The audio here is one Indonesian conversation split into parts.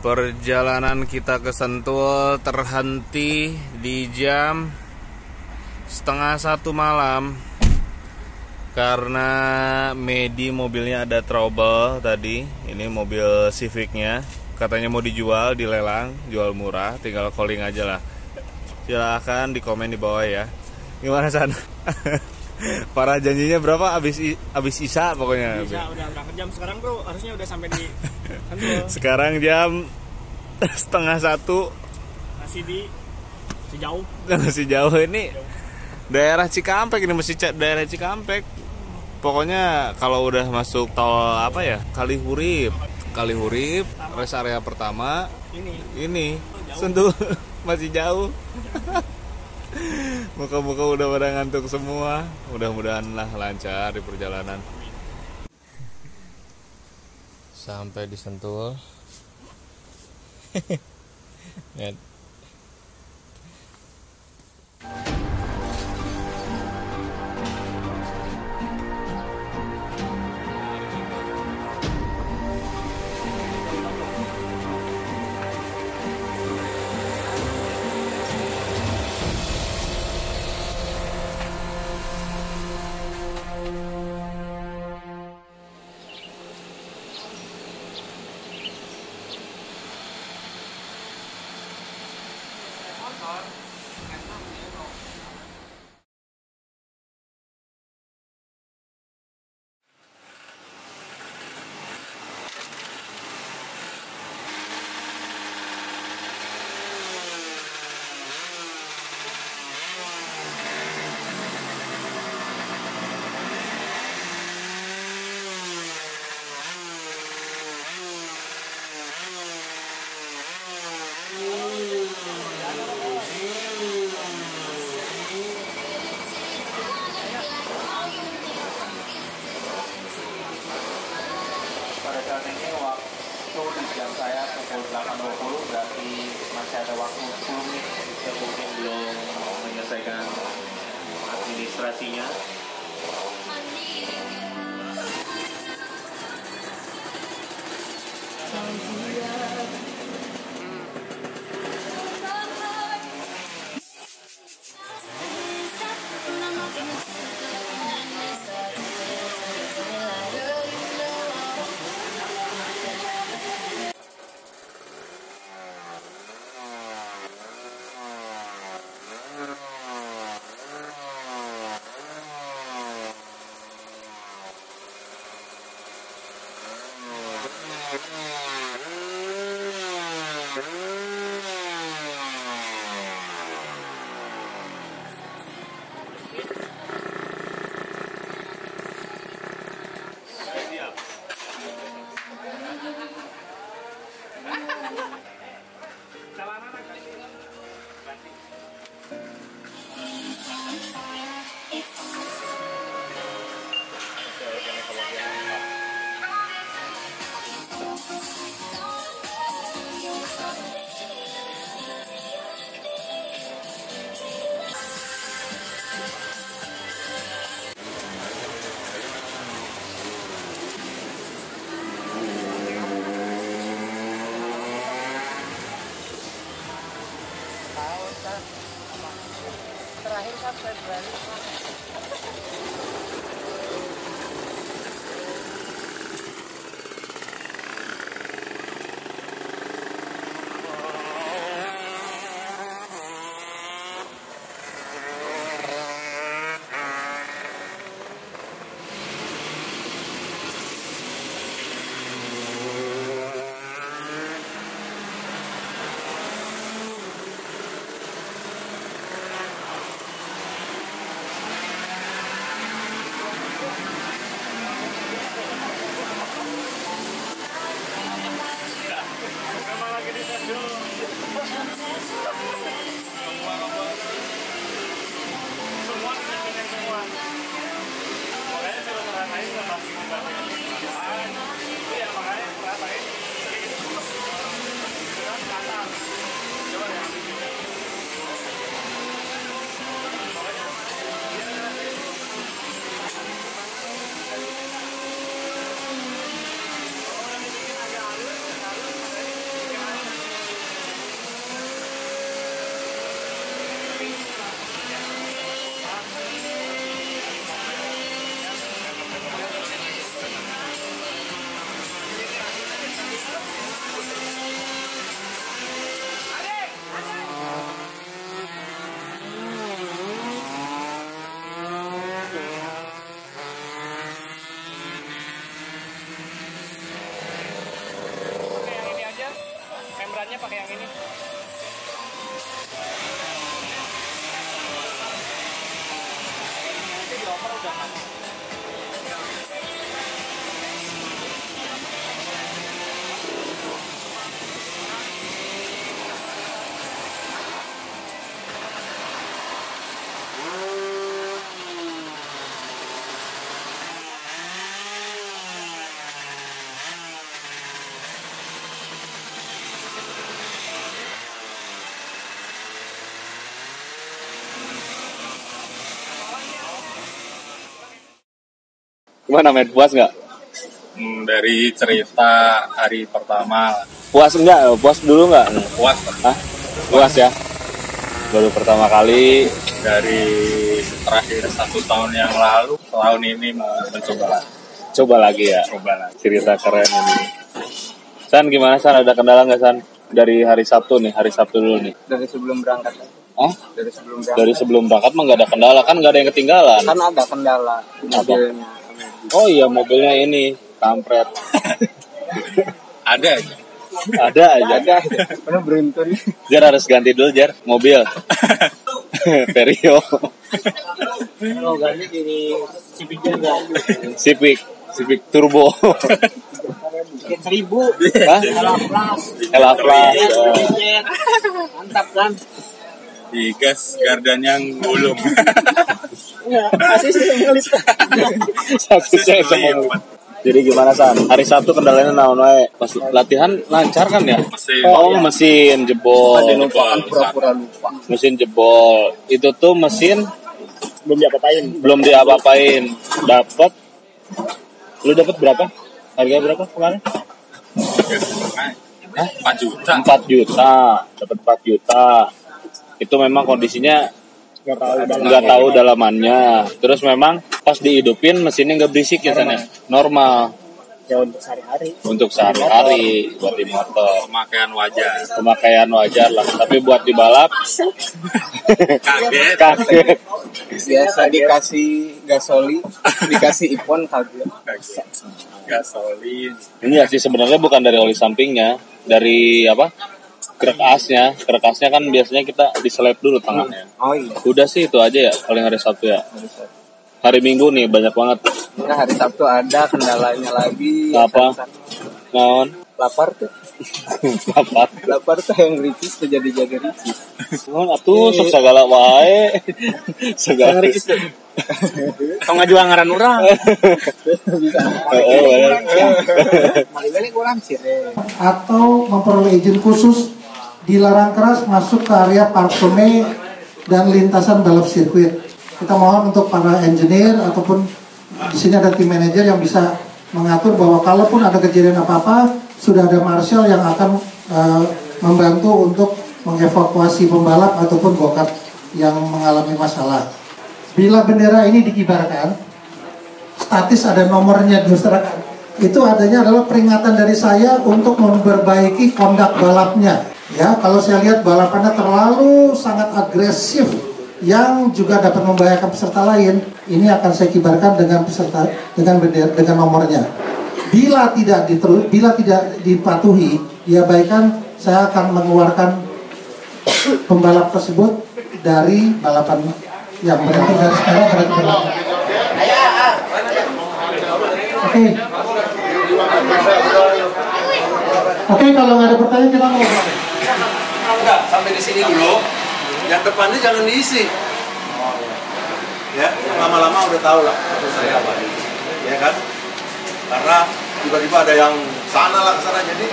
Perjalanan kita ke Sentul terhenti di jam setengah satu malam karena Medi mobilnya ada trouble tadi. Ini mobil Civicnya katanya mau dijual dilelang, jual murah, tinggal calling aja lah. Silahkan di komen di bawah ya. Gimana San? Para janjinya berapa abis abis isa pokoknya. Bisa udah berapa jam sekarang, Bro? Harusnya udah sampai di. Sekarang jam setengah satu. Masih di sejauh. masih jauh ini. Daerah Cikampek ini masih daerah Cikampek. Pokoknya kalau udah masuk tol apa ya? Kalihurip. Kalihurip rest area pertama. Ini. ini. Sentul masih jauh. Muka-muka udah pada ngantuk semua. Mudah-mudahan lah lancar di perjalanan sampai di Sentul administrasinya Terakhir Gimana men? Puas nggak? Hmm, dari cerita hari pertama Puas enggak? Puas dulu nggak? puas Hah? Puas ya? Baru pertama kali dari terakhir satu tahun yang lalu tahun ini mau mencoba lagi coba lagi ya. coba lagi Cerita keren ini. San gimana San? Ada kendala nggak San? Dari hari Sabtu nih, hari Sabtu dulu nih. Dari sebelum berangkat. Hah? Dari sebelum berangkat. Dari sebelum berangkat mah nggak ada kendala kan nggak ada yang ketinggalan. Kan ada kendala mobilnya. Oh iya mobilnya ini kampret. ada aja ada aja. Ada. Mana beruntun. Jar harus ganti dulu Jar mobil. Perio. Kalau ganti jadi Civic juga. Civic, Civic Turbo. Seribu. Hah? Plus. Ela Plus. Mantap kan? di gas gardannya gulung Enggak, sih. Satu saya sama lu. Jadi gimana San? Hari Sabtu kendalanya naon wae? Pas latihan lancar kan ya? mesin Oh, mesin jebol. Ada lupa pura-pura lupa. Mesin jebol. Itu tuh mesin Belum diapa-apain. belum diapa-apain. Dapat Lu dapat berapa? Harga berapa kemarin? Hah? 4 juta 4 juta. Dapat 4 juta. Itu memang kondisinya Enggak tahu nggak tahu dalamannya. Terus memang pas dihidupin mesinnya nggak berisik ya sana. Normal Ya untuk sehari-hari. untuk sehari-hari buat di motor. pemakaian wajar Pemakaian wajar lah. Tapi buat di balap kaget kaget. Biasa dikasih gasoli, dikasih ipon kaget. gasolin Iya sih sebenarnya bukan dari oli sampingnya, dari apa? Krek asnya. Krek asnya kan biasanya kita diselip dulu tangannya. Oh iya. Udah sih itu aja ya paling hari Sabtu ya. Hari Minggu nih banyak banget. Nah, hari Sabtu ada kendalanya lagi. Apa? Naon? Lapar tuh. Apa? Lapar tuh yang ricis tuh jadi-jadi ricis. Naon atuh sok segala wae. Segala. Kau nggak jual ngaran orang. Bisa. Heeh, bener. Malibeli kurang sih. atau memperoleh izin khusus dilarang keras masuk ke area parkone dan lintasan balap sirkuit. Kita mohon untuk para engineer ataupun di sini ada tim manajer yang bisa mengatur bahwa kalaupun ada kejadian apa-apa sudah ada marshal yang akan eh, membantu untuk mengevakuasi pembalap ataupun go-kart yang mengalami masalah. Bila bendera ini dikibarkan, statis ada nomornya diserahkan. Itu adanya adalah peringatan dari saya untuk memperbaiki kondak balapnya. Ya, kalau saya lihat balapannya terlalu sangat agresif yang juga dapat membahayakan peserta lain, ini akan saya kibarkan dengan peserta dengan bendera dengan nomornya. Bila tidak diteru, bila tidak dipatuhi, diabaikan, saya akan mengeluarkan pembalap tersebut dari balapan yang berarti dari sekarang berlaku. Oke. Oke, kalau nggak ada pertanyaan kita ngobrol. Enggak, sampai di sini dulu. Yang depannya jangan diisi. Ya, lama-lama udah tahu lah maksud saya apa. Ya kan? Karena tiba-tiba ada yang sana lah ke sana jadi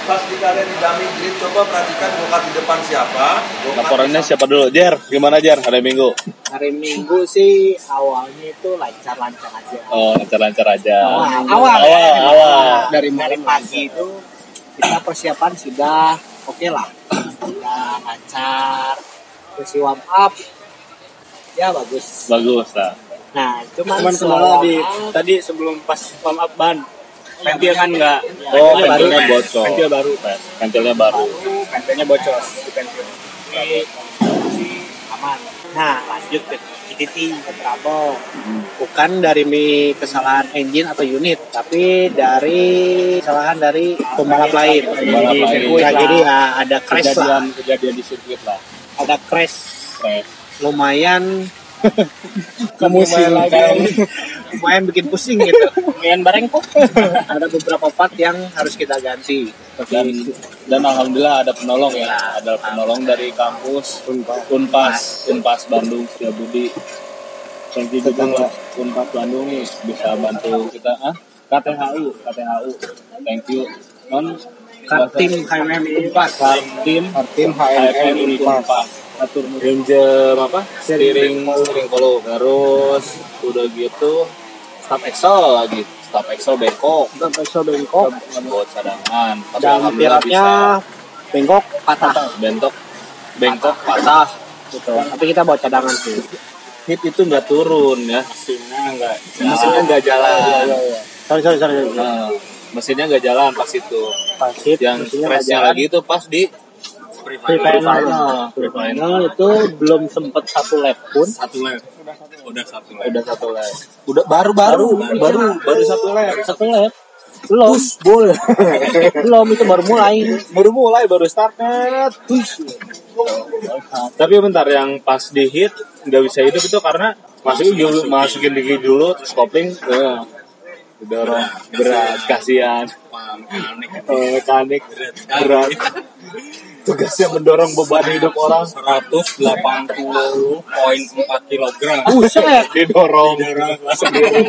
pas di kalian di dummy grid coba perhatikan gokat di depan siapa Laporannya siapa dulu? Jer, gimana Jer hari Minggu? Hari Minggu sih awalnya itu lancar-lancar aja. Oh, lancar-lancar aja. awal, Awal, awal. dari dari pagi itu kita persiapan sudah oke lah. Sudah lancar. Terus warm up. Ya bagus. Bagus lah. nah cuman, Cuman warm di up, tadi sebelum pas warm up ban ventil kan enggak Oh, ventilnya baru. bocor. ventil baru. Ventilnya baru. ventilnya bocor di masih aman. Nah lanjut ke ITT ke trouble bukan dari kesalahan engine atau unit tapi dari kesalahan dari pembalap lain Pembalap Jadi. Nah, jadi ya, ada crash lah Kejadian kejadian di sirkuit lah. ada crash Crash. lumayan Lumayan lagi. lumayan bikin pusing gitu. Lumayan bareng kok. Ada beberapa part yang harus kita ganti. Dan dan alhamdulillah ada penolong ya. Ada penolong dari kampus. Unpas. Unpas. Bandung Setiabudi thank you juga. Unpas Bandung nih bisa bantu kita ah? KTHU KTHU thank you. Non Kartim HMM Unpas. Kartim. Kartim HMM Unpas atur ranger apa? Steering steering column terus udah gitu. Staf Excel lagi. Staf Excel bengkok Staf Excel bengkok buat cadangan. Tapi dan piratnya bengkok patah. Bentok bengkok patah. Gitu. Tapi kita bawa cadangan sih. hit itu nggak turun ya. Mesinnya enggak mesinnya nggak jalan. Sorry sorry sorry. Nah, mesinnya nggak jalan pas itu. Pasit yang mesinnya nggak crashnya jalan. lagi itu pas di Free final. Free final itu belum sempet satu lap pun. satu lap. Udah satu lap. Udah satu lap. Udah baru baru. Baru baru. Satu lap. Satu lap. Belum. boleh belum itu baru mulai. baru mulai baru start. Net tapi bentar yang pas di hit nggak bisa hidup itu karena masukin dulu masukin dikit dulu terus kopling ya, didorong berat kasihan. Eh, mekanik. Berat tugasnya mendorong beban hidup orang. 180.4 kilogram. Buset. didorong. Sendiri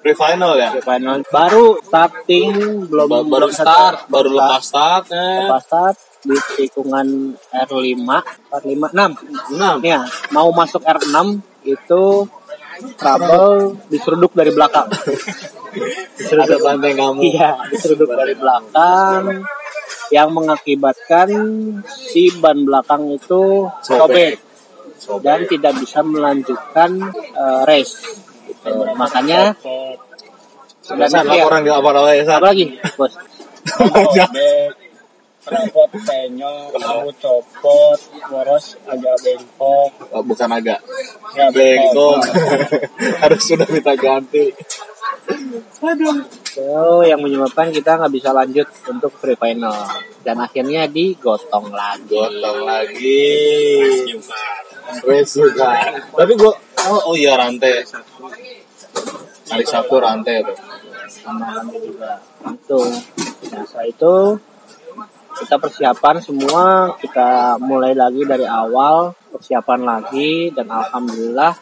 pre final ya? Free final. Baru starting belum Ba- baru belum start baru lepas start lepas start di tikungan R5 R5 6 enam. Ya mau masuk R6 itu trouble diseruduk dari belakang. Ada banteng kamu. Iya diseruduk dari belakang yang mengakibatkan si ban belakang itu sobek. dan tidak bisa melanjutkan eh, race. Gitu. makanya San, iya. laporan di apa namanya San? apa lagi bos? Rapot penyok, kamu copot, boros agak bengkok, Oh, bukan agak. Ya bengkok. Harus sudah minta ganti itu yang menyebabkan kita nggak bisa lanjut untuk free final. Dan akhirnya digotong lagi. Gotong lagi. Race juga tapi gua oh, oh iya rantai. Hari Sabtu rantai tuh. Sama juga. Itu. Nah setelah itu kita persiapan semua. Kita mulai lagi dari awal persiapan lagi. Dan alhamdulillah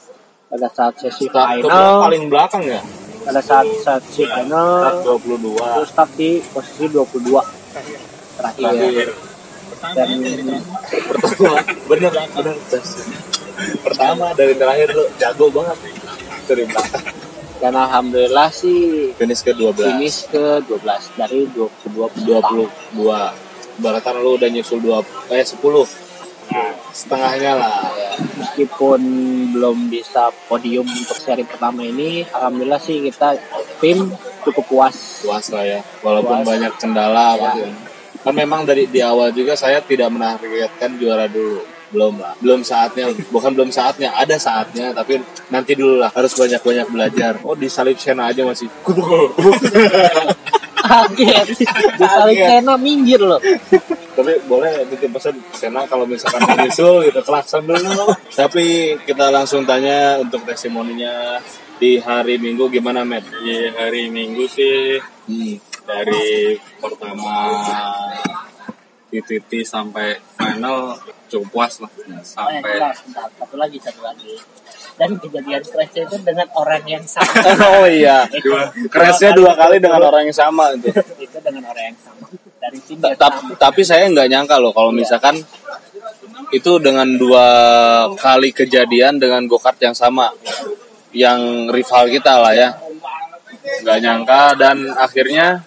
pada saat sesi Start final paling belakang ya pada saat sesi start final 22 itu start di posisi 22 terakhir. Terakhir. Dan pertama bener bener pertama dari terakhir lu jago banget. Dari belakang dan alhamdulillah sih finish ke 12 finish ke 12 dari 22 peserta. 22 Bahkan lu udah nyusul 2 eh 10 setengahnya lah. Ya, meskipun belum bisa podium untuk seri pertama ini alhamdulillah sih kita tim cukup puas. Puas lah ya walaupun Puas. banyak kendala Ya. pasti. kan memang dari di awal juga saya tidak menargetkan juara dulu. Belum lah belum saatnya. Bukan belum saatnya ada saatnya tapi nanti dulu lah. Harus banyak banyak belajar. Oh di salib Sena aja masih kaget. Disalip Sena minggir loh. Tapi boleh bikin pesan Sena kalau misalkan mau nyusul gitu kelakson dulu. Tapi kita langsung tanya untuk testimoninya di hari Minggu gimana Matt? di hari Minggu sih Hmm. dari pertama TTT sampai final cukup puas lah. Eh, sampai satu lagi satu lagi dan kejadian crash itu dengan orang yang sama. Oh iya. Crashnya dua kali dengan orang yang sama itu. Itu dengan orang yang sama. Dari tim Ta- yang ta- sama. tapi saya nggak nyangka loh kalau misalkan itu dengan dua kali kejadian dengan go-kart yang sama yang rival kita lah ya. Nggak nyangka dan akhirnya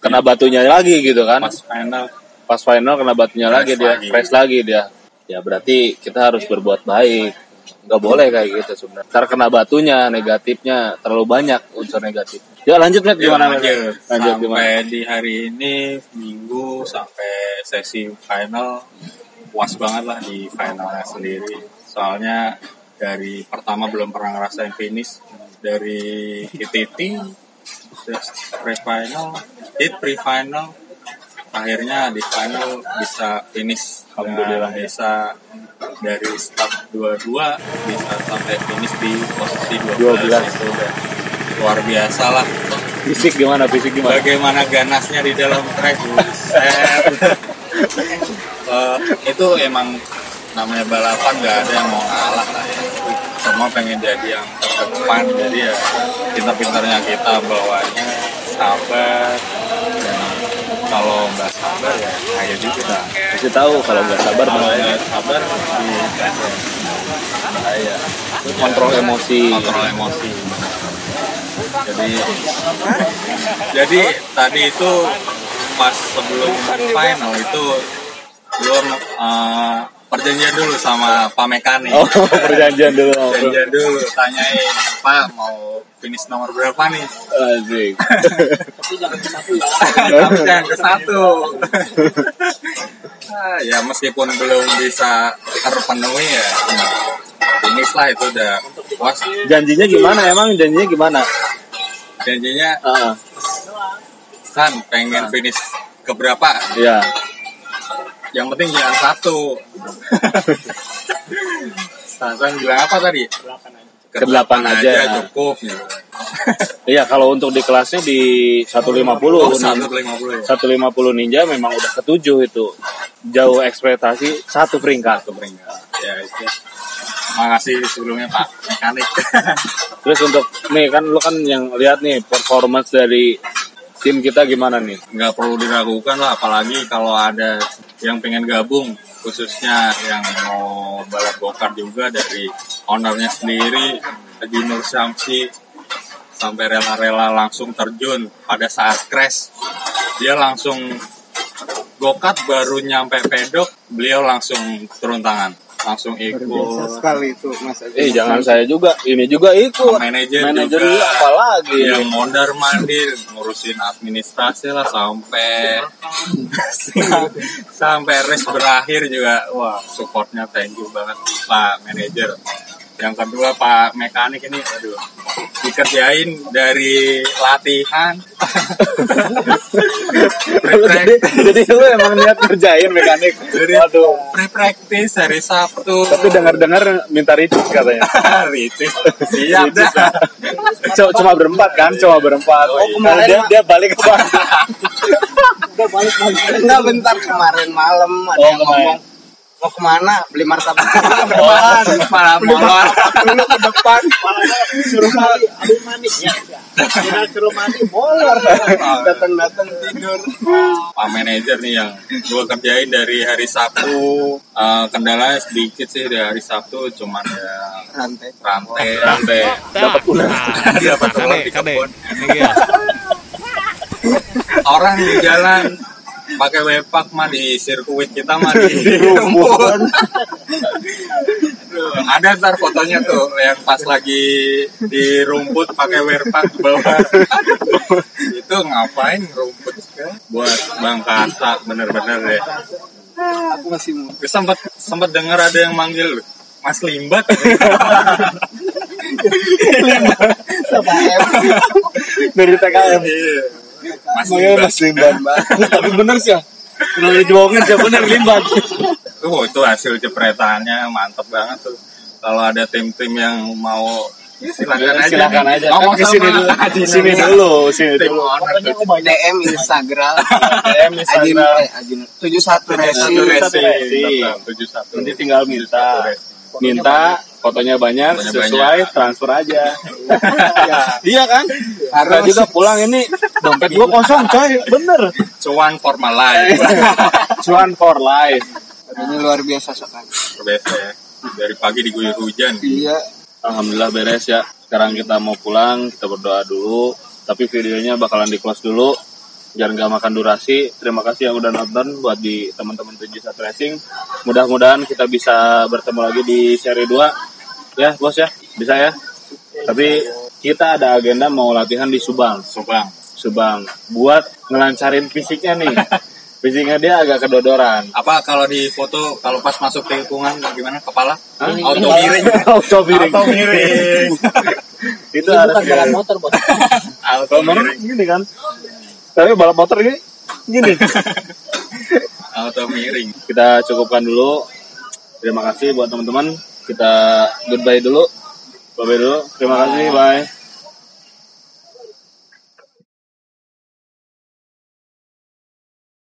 kena batunya lagi gitu kan. Pas final. Pas final kena batunya lagi dia crash lagi dia. Ya berarti kita harus berbuat baik nggak boleh kayak gitu sebenarnya ntar kena batunya negatifnya terlalu banyak unsur negatif ya lanjut Matt Ya, gimana Matt? lanjut. lanjut sampai gimana di hari ini minggu sampai sesi final puas banget lah di finalnya sendiri soalnya dari pertama belum pernah ngerasain finish dari KTT terus pre-final hit pre-final akhirnya di final bisa finish Alhamdulillah, ya. Dari start 22 bisa sampai finish di posisi 12, 12. itu udah luar biasa lah. Fisik gimana? Fisik gimana? Bagaimana ganasnya di dalam track. Eh, itu emang namanya balapan nggak ada yang mau kalah lah ya. Semua pengen jadi yang terdepan. Jadi ya kita pintarnya kita bawanya sabar kalau nggak sabar ya juga. Kita kasih tahu kalau nggak sabar kalau bahaya nggak sabar di Iya. kontrol emosi. Kontrol emosi. Jadi jadi tadi itu pas sebelum final itu belum eh, perjanjian dulu sama Pak Mekanik oh perjanjian dulu. Perjanjian dulu tanyain Pak mau finish nomor berapa nih? Asik. tapi jangan ke satu Ah, ya meskipun belum bisa terpenuhi ya finish lah itu udah puas. Janjinya gimana? Emang janjinya gimana? Janjinya Ah, San pengen finish ke berapa? Ya yang penting jangan satu. San San bilang apa tadi Ke delapan aja. cukup. Gitu. iya kalau untuk di kelasnya di 150 Oh, nin- 150 ya. 150 ninja memang udah ketujuh itu. Jauh ekspektasi satu peringkat. Satu peringkat. Ya itu. Makasih sebelumnya Pak. Mekanik. Terus untuk nih kan lu kan yang lihat nih performance dari tim kita gimana nih? Nggak perlu diragukan lah apalagi kalau ada yang pengen gabung khususnya yang mau balap bokar juga dari ownernya sendiri Haji Nur Syamsi sampai rela-rela langsung terjun. Pada saat crash dia langsung gokat baru nyampe pedok beliau langsung turun tangan langsung ikut. sekali itu Mas eh jangan saya juga ini juga ikut. Manajer manajer juga. juga apalagi? Yang mondar mandir ngurusin administrasi lah sampai sampai race berakhir juga. Wah supportnya thank you banget pak manajer. Yang kedua pak mekanik ini aduh dikerjain dari latihan. Jadi jadi lu emang niat kerjain mekanik. Dari Waduh. free practice hari Sabtu. Tapi dengar-dengar minta ricis katanya. Ricis. Siap dah. Cuma- cuma berempat kan cuma berempat. Oh, kemarin dia dia balik ke Enggak bentar kemarin malam ada Oh, yang kemarin. ngomong mau ke mana? Beli martabak. Ke Oh, depan malah molor dulu ke depan. Suruh mandi aduh manis. Ya. Kira suruh mandi molor datang datang tidur. Pak manajer nih yang gue kerjain dari hari Sabtu. Eh, kendalanya sedikit sih dari hari Sabtu cuman ya rantai. rantai rantai. Dapat ular. Dapat ular di kebun. orang di jalan pakai wepak mah di sirkuit kita mah di rumput. Duh, ada ntar fotonya tuh yang pas lagi di rumput pakai wepak bawah. Itu ngapain rumput buat bang kasa bener-bener deh aku masih mau. Sempat sempat dengar ada yang manggil Mas Limbat. Sama em dari TKM Iya. Mas Makanya Limbat Mas Limbat tapi bener sih ya? Kalau dibohongin siapa bener limbat Tuh, itu hasil jepretannya mantep banget tuh. Kalau ada tim-tim yang mau ya silakan aja. silakan aja. Ngomong Tapi sini dulu Haji sini dulu sini Tim dulu. DM Instagram. DM Instagram. Eh, Ajin tujuh satu racing. Tetap, tujuh satu. nanti tinggal minta Minta fotonya banyak Fotonya sesuai banyak. transfer aja iya kan Harus. Nggak juga pulang ini dompet gua kosong coy bener Cuan for my life. cuan for life ini luar biasa sekali Biasa ya. Dari pagi diguyur hujan. iya Alhamdulillah beres ya. Sekarang kita mau pulang, kita berdoa dulu. Tapi videonya bakalan di close dulu. Jangan gak makan durasi. Terima kasih yang udah nonton buat di teman-teman 71 Racing. Mudah-mudahan kita bisa bertemu lagi di seri 2. Ya, bos ya. Bisa ya. Tapi kita ada agenda mau latihan di Subang. Subang. Subang. Buat ngelancarin fisiknya nih. Fisiknya dia agak kedodoran. Apa kalau di foto kalau pas masuk tikungan gimana kepala? Hah? Auto miring. Auto miring. Auto miring. Itu harus motor bos Auto miring. gini kan. Tapi balap motor gini gini. Auto miring. Kita cukupkan dulu. Terima kasih buat teman-teman. Kita goodbye dulu. Bye dulu. Terima kasih. Bye.